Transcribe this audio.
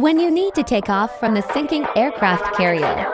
when you need to take off from the sinking aircraft carrier.